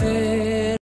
perfect.